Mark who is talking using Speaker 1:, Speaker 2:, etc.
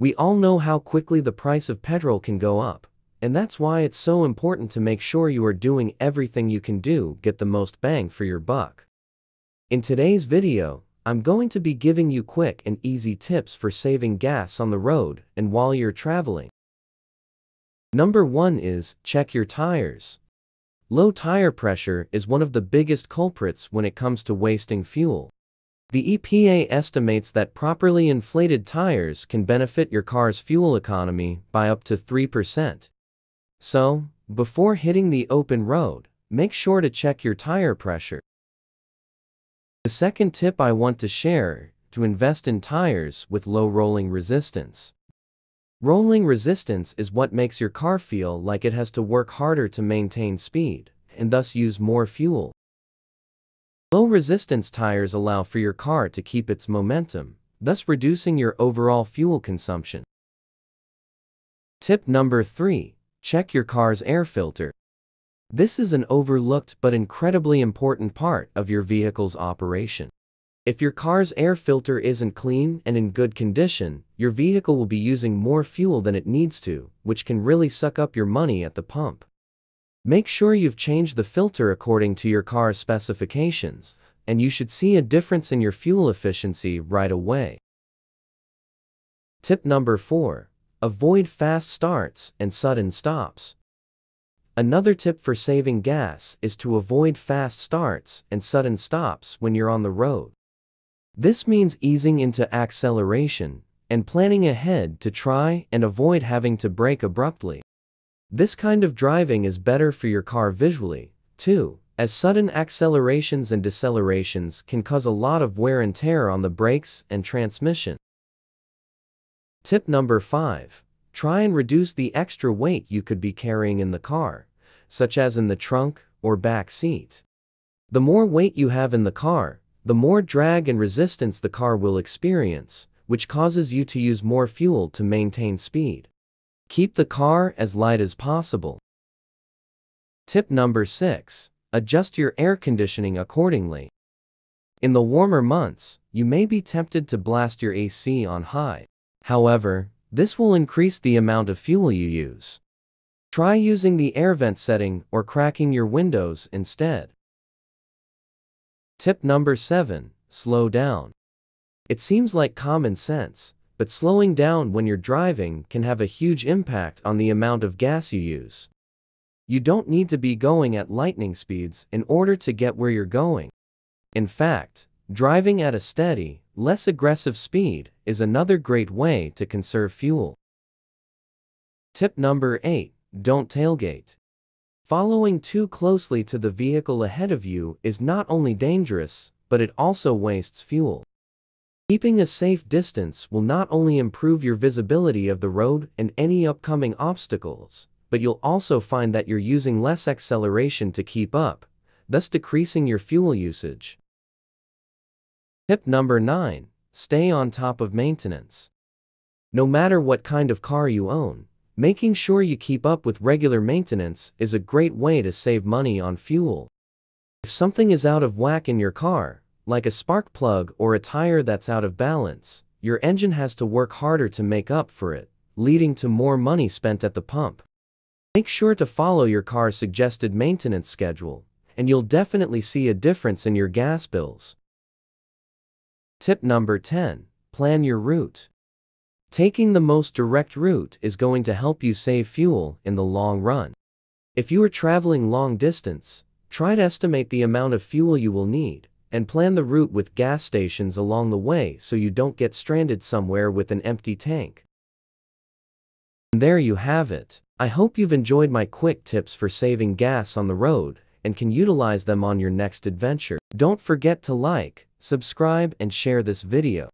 Speaker 1: We all know how quickly the price of petrol can go up, and that's why it's so important to make sure you are doing everything you can do get the most bang for your buck. In today's video, I'm going to be giving you quick and easy tips for saving gas on the road and while you're traveling. Number 1 is check your tires. Low tire pressure is one of the biggest culprits when it comes to wasting fuel. The EPA estimates that properly inflated tires can benefit your car's fuel economy by up to 3%. So, before hitting the open road, make sure to check your tire pressure. The second tip I want to share to invest in tires with low rolling resistance. Rolling resistance is what makes your car feel like it has to work harder to maintain speed, and thus use more fuel. Low resistance tires allow for your car to keep its momentum, thus reducing your overall fuel consumption. Tip number 3. Check your car's air filter. This is an overlooked but incredibly important part of your vehicle's operation. If your car's air filter isn't clean and in good condition, your vehicle will be using more fuel than it needs to, which can really suck up your money at the pump. Make sure you've changed the filter according to your car's specifications, and you should see a difference in your fuel efficiency right away. Tip number 4. Avoid fast starts and sudden stops. Another tip for saving gas is to avoid fast starts and sudden stops when you're on the road. This means easing into acceleration and planning ahead to try and avoid having to brake abruptly. This kind of driving is better for your car visually, too, as sudden accelerations and decelerations can cause a lot of wear and tear on the brakes and transmission. Tip number 5. Try and reduce the extra weight you could be carrying in the car, such as in the trunk or back seat. The more weight you have in the car, the more drag and resistance the car will experience, which causes you to use more fuel to maintain speed. Keep the car as light as possible. Tip number 6. Adjust your air conditioning accordingly. In the warmer months, you may be tempted to blast your AC on high. However, this will increase the amount of fuel you use. Try using the air vent setting or cracking your windows instead. Tip number 7. Slow down. It seems like common sense, but slowing down when you're driving can have a huge impact on the amount of gas you use. You don't need to be going at lightning speeds in order to get where you're going. In fact, driving at a steady, less aggressive speed is another great way to conserve fuel. Tip number 8. Don't tailgate. Following too closely to the vehicle ahead of you is not only dangerous, but it also wastes fuel. Keeping a safe distance will not only improve your visibility of the road and any upcoming obstacles, but you'll also find that you're using less acceleration to keep up, thus decreasing your fuel usage. Tip number 9. Stay on top of maintenance. No matter what kind of car you own, making sure you keep up with regular maintenance is a great way to save money on fuel. If something is out of whack in your car, like a spark plug or a tire that's out of balance, your engine has to work harder to make up for it, leading to more money spent at the pump. Make sure to follow your car's suggested maintenance schedule, and you'll definitely see a difference in your gas bills. Tip number 10. Plan your route. Taking the most direct route is going to help you save fuel in the long run. If you are traveling long distance, try to estimate the amount of fuel you will need, and plan the route with gas stations along the way so you don't get stranded somewhere with an empty tank. And there you have it. I hope you've enjoyed my quick tips for saving gas on the road and can utilize them on your next adventure. Don't forget to like, subscribe and share this video.